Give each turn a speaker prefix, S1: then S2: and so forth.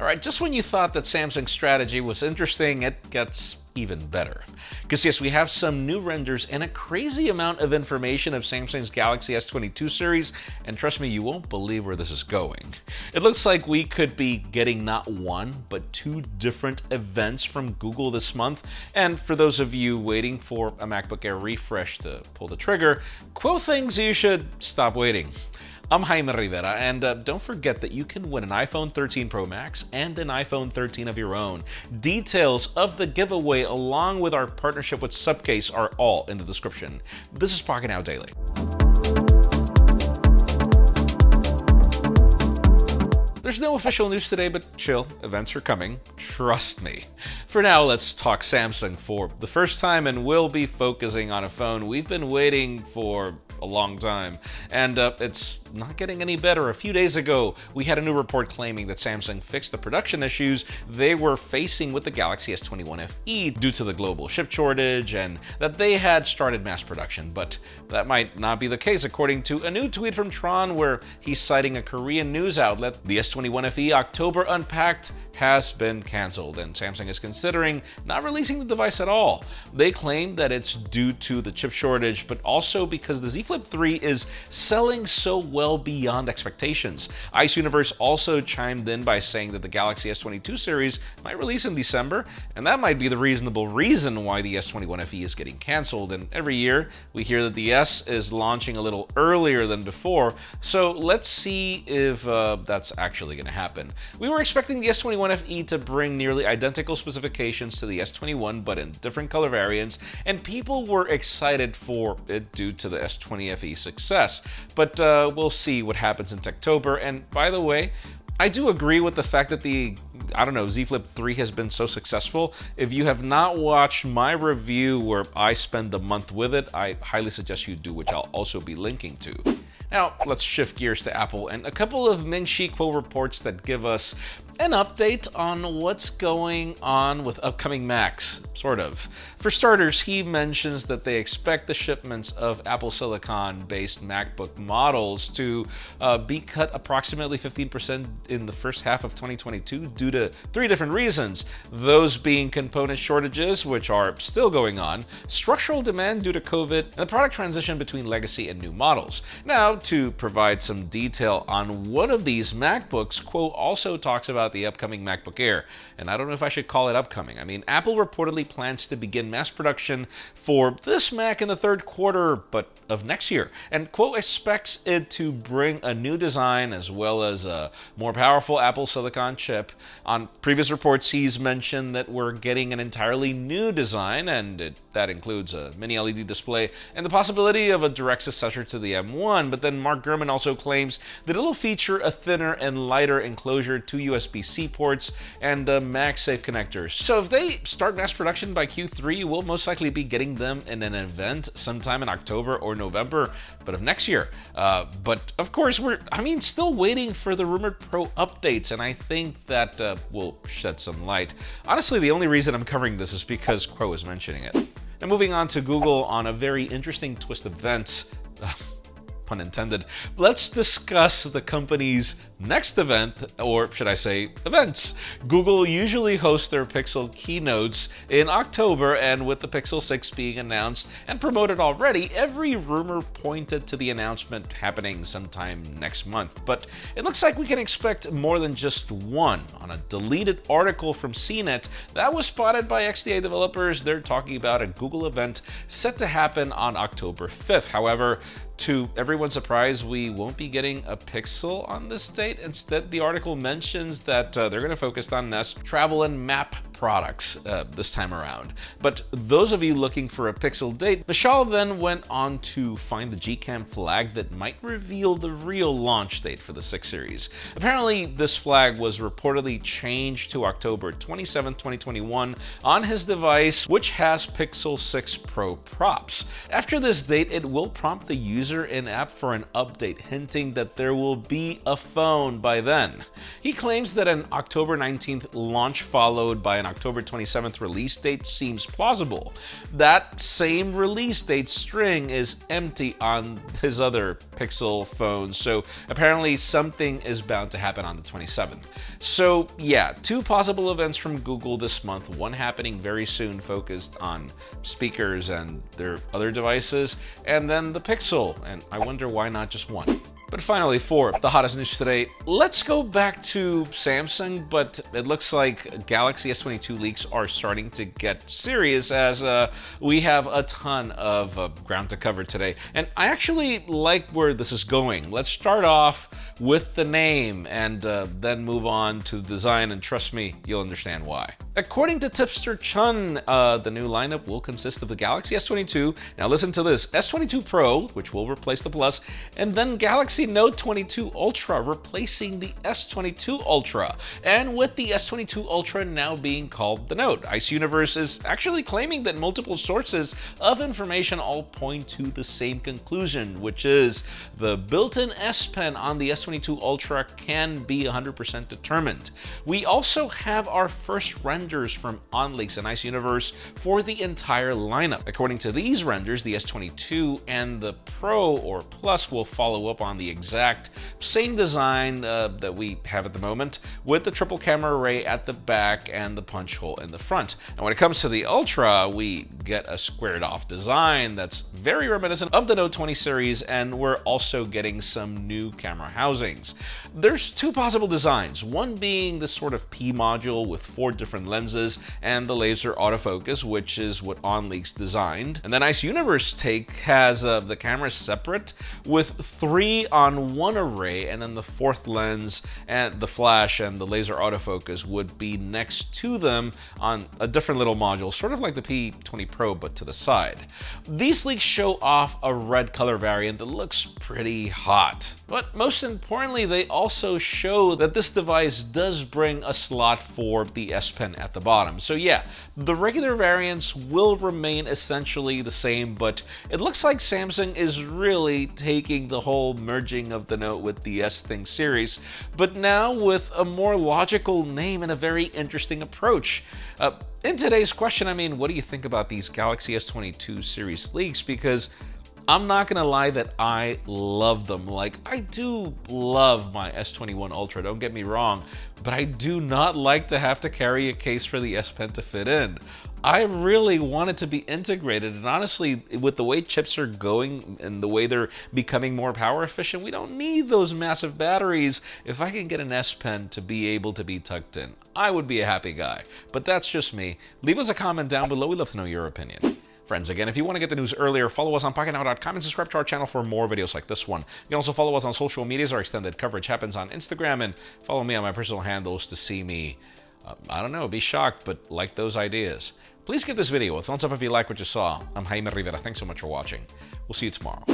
S1: All right, just when you thought that Samsung's strategy was interesting, it gets even better. Because yes, we have some new renders and a crazy amount of information of Samsung's Galaxy S22 series, and trust me, you won't believe where this is going. It looks like we could be getting not one, but two different events from Google this month, and for those of you waiting for a MacBook Air refresh to pull the trigger, Kuo things you should stop waiting. I'm Jaime Rivera, and uh, don't forget that you can win an iPhone 13 Pro Max and an iPhone 13 of your own. Details of the giveaway, along with our partnership with SUPCASE, are all in the description. This is Pocketnow Daily. There's no official news today, but chill, events are coming. Trust me. For now, let's talk Samsung for the first time, and we'll be focusing on a phone we've been waiting for a long time. And uh, it's not getting any better. A few days ago, we had a new report claiming that Samsung fixed the production issues they were facing with the Galaxy S21 FE due to the global chip shortage and that they had started mass production. But that might not be the case, according to a new tweet from Tron where he's citing a Korean news outlet. The S21 FE October Unpacked has been canceled, and Samsung is considering not releasing the device at all. They claim that it's due to the chip shortage, but also because the Z Flip 3 is selling so well beyond expectations. Ice Universe also chimed in by saying that the Galaxy S22 series might release in December, and that might be the reasonable reason why the S21 FE is getting canceled. And every year we hear that the S is launching a little earlier than before, so let's see if uh, that's actually going to happen. We were expecting the S21 FE to bring nearly identical specifications to the S21, but in different color variants, and people were excited for it due to the S20 FE success. But uh, we'll see what happens in Techtober. And by the way, I do agree with the fact that the I don't know, Z Flip 3 has been so successful. If you have not watched my review where I spend the month with it, I highly suggest you do, which I'll also be linking to. Now, let's shift gears to Apple and a couple of Ming Chi reports that give us an update on what's going on with upcoming Macs, sort of. For starters, he mentions that they expect the shipments of Apple Silicon based MacBook models to uh, be cut approximately 15% in the first half of 2022 due to three different reasons. Those being component shortages, which are still going on, structural demand due to COVID, and the product transition between legacy and new models. Now, to provide some detail on one of these MacBooks, Kuo also talks about about the upcoming MacBook Air. And I don't know if I should call it upcoming. I mean, Apple reportedly plans to begin mass production for this Mac in the third quarter, but of next year. And Kuo expects it to bring a new design as well as a more powerful Apple Silicon chip. On previous reports, he's mentioned that we're getting an entirely new design, and it, that includes a mini LED display and the possibility of a direct successor to the M1. But then Mark Gurman also claims that it'll feature a thinner and lighter enclosure, two USB USB-C ports, and uh, MagSafe connectors. So if they start mass production by Q3, we'll most likely be getting them in an event sometime in October or November, but of next year. Uh, but of course, we're, I mean, still waiting for the rumored Pro updates, and I think that uh, will shed some light. Honestly, the only reason I'm covering this is because Kuo is mentioning it. Now, moving on to Google on a very interesting twist of events. pun intended, let's discuss the company's next event, or should I say, events. Google usually hosts their Pixel keynotes in October, and with the Pixel 6 being announced and promoted already, every rumor pointed to the announcement happening sometime next month. But it looks like we can expect more than just one. On a deleted article from CNET that was spotted by XDA developers, they're talking about a Google event set to happen on October 5th. However, to everyone's surprise, we won't be getting a Pixel on this date. Instead, the article mentions that uh, they're going to focus on Nest Travel and Map products uh, this time around. But those of you looking for a Pixel date, Mishaal then went on to find the Gcam flag that might reveal the real launch date for the 6 series. Apparently, this flag was reportedly changed to October 27, 2021 on his device, which has Pixel 6 Pro props. After this date, it will prompt the user in-app for an update, hinting that there will be a phone by then. He claims that an October 19th launch followed by an October 27th release date seems plausible. That same release date string is empty on his other Pixel phone, so apparently something is bound to happen on the 27th. So, yeah, two possible events from Google this month, one happening very soon focused on speakers and their other devices, and then the Pixel, and I wonder why not just one. But finally, for the hottest news today, let's go back to Samsung, but it looks like Galaxy S22 leaks are starting to get serious as uh, we have a ton of uh, ground to cover today. And I actually like where this is going. Let's start off with the name and uh, then move on to the design, and trust me, you'll understand why. According to Tipster Chun, uh, the new lineup will consist of the Galaxy S22. Now listen to this, S22 Pro, which will replace the Plus, and then Galaxy Note 22 Ultra replacing the S22 Ultra. And with the S22 Ultra now being called the Note, Ice Universe is actually claiming that multiple sources of information all point to the same conclusion, which is the built-in S Pen on the S22 Ultra can be 100% determined. We also have our first renders from OnLeaks and Ice Universe for the entire lineup. According to these renders, the S22 and the Pro or Plus will follow up on the exact same design uh, that we have at the moment, with the triple camera array at the back and the punch hole in the front. And when it comes to the Ultra, we get a squared off design that's very reminiscent of the Note 20 series, and we're also getting some new camera housings. There's two possible designs, one being this sort of P module with four different lenses and the laser autofocus, which is what OnLeaks designed. And the Ice Universe take has uh, the camera separate with three on one array, and then the fourth lens and the flash and the laser autofocus would be next to them on a different little module, sort of like the P20 Pro, but to the side. These leaks show off a red color variant that looks pretty hot. But most importantly, they also show that this device does bring a slot for the S Pen at the bottom. So yeah, the regular variants will remain essentially the same, but it looks like Samsung is really taking the whole merging of the Note with the S thing series, but now with a more logical name and a very interesting approach. Uh, in today's question, I mean, what do you think about these Galaxy S22 series leaks? Because I'm not gonna lie that I love them. Like, I do love my S21 Ultra, don't get me wrong, but I do not like to have to carry a case for the S Pen to fit in. I really want it to be integrated, and honestly, with the way chips are going and the way they're becoming more power efficient, we don't need those massive batteries. If I can get an S Pen to be able to be tucked in, I would be a happy guy. But that's just me. Leave us a comment down below, we'd love to know your opinion. Friends, again, if you want to get the news earlier, follow us on PocketNow.com and subscribe to our channel for more videos like this one. You can also follow us on social medias. Our extended coverage happens on Instagram, and follow me on my personal handles to see me, uh, I don't know, be shocked, but like those ideas. Please give this video a thumbs up if you like what you saw. I'm Jaime Rivera. Thanks so much for watching. We'll see you tomorrow.